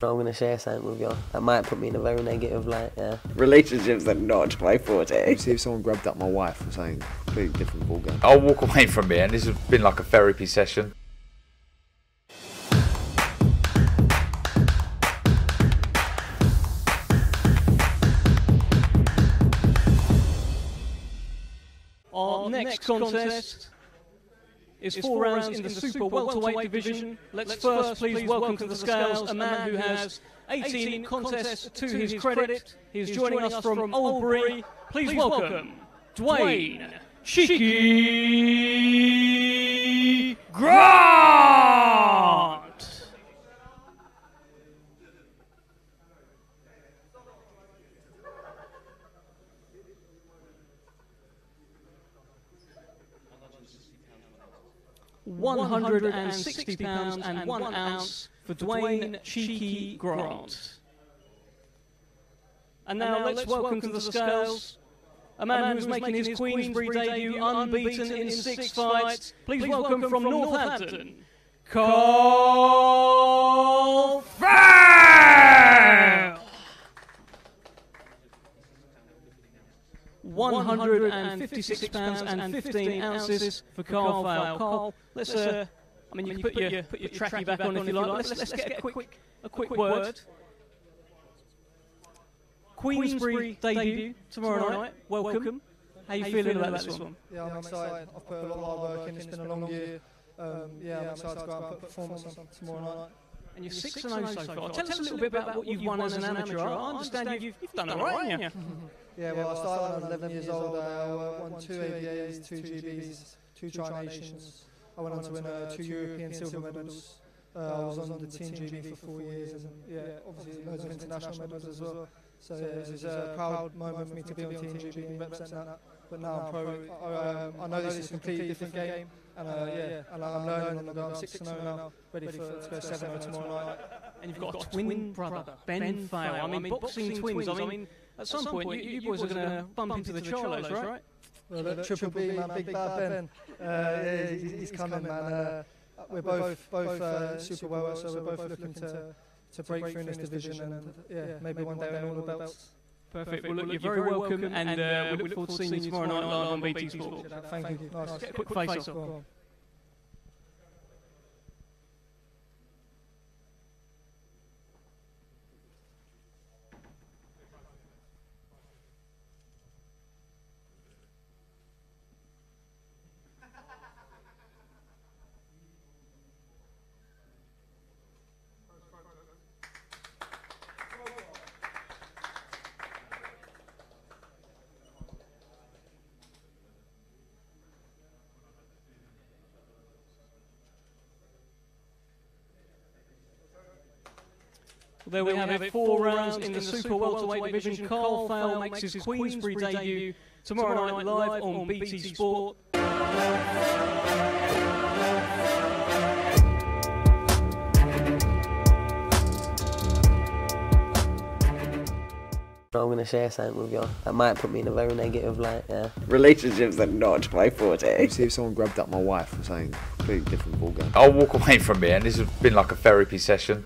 I'm gonna share something with y'all That might put me in a very negative light. Yeah. Relationships are not my forte. See if someone grabbed up my wife or something completely different ballgame. I'll walk away from it, and this has been like a therapy session. Our next contest is four rounds in the super welterweight division. Let's first please welcome to the scales a man who has 18 contests to his credit. He's joining us from Oldbury. Please welcome Dwayne Cheeky Grind! £160 and 1 ounce for Dwayne Cheeky Grant. And now, and now let's, let's welcome to the scales a man, man who's, making his Queensberry debut unbeaten in six fights. Please, welcome, from, Northampton, Carl. 156 pounds and 15 ounces for Carl Fail. Carl, let's, uh, I mean, you can put your, put your tracky back on if you like. Let's, let's get a quick, a quick word. Queensberry debut tomorrow night. Welcome. How are you feeling about this one? Yeah, I'm excited. I've put a lot of hard work in. It's been a long year. Um, yeah, I'm excited to go out and put performance on tomorrow night. And you're 6 and 0 so far. Tell us a little bit about what you've won as an amateur. I understand you've, you've done all right, haven't you? Yeah, well, I started when I was 11 years old. I uh, won two ABAs, two GBs, two Tri Nations. I went on to win uh, two European silver medals. Uh, I was on the Team GB for four years, and yeah, obviously loads of international medals as well. So yeah, it was a proud moment for me to be on Team GB and represent that. But now I'm pro. I, um, I know this is a completely different game, and uh, yeah, and I'm learning on the go. I'm 6 0 now, ready for to go 7 0 tomorrow night. And you've got a twin brother, Ben Fail. I mean, boxing twins. I mean, at some point, you, you boys are going to bump into the Charlos, right? Well, look, Triple B, man, Big Bad Ben. Uh, yeah, he's, he's coming, man. Uh, we're both both uh, super well, so we're both looking to to break through in this division, and yeah, maybe one day win all the belts. Perfect. Well, look, you're very welcome, and uh, we look forward to seeing you tomorrow night live on BT Sport. Thank you. Nice. Quick face There we have it, four rounds in the super welterweight division. Carl Fail makes his Queensberry debut tomorrow night live on BT Sport. I'm gonna share something with you. That might put me in a very negative light. Yeah. Relationships are not my forte. See if someone grabbed up my wife or something completely different ballgame. I'll walk away from here and this has been like a therapy session.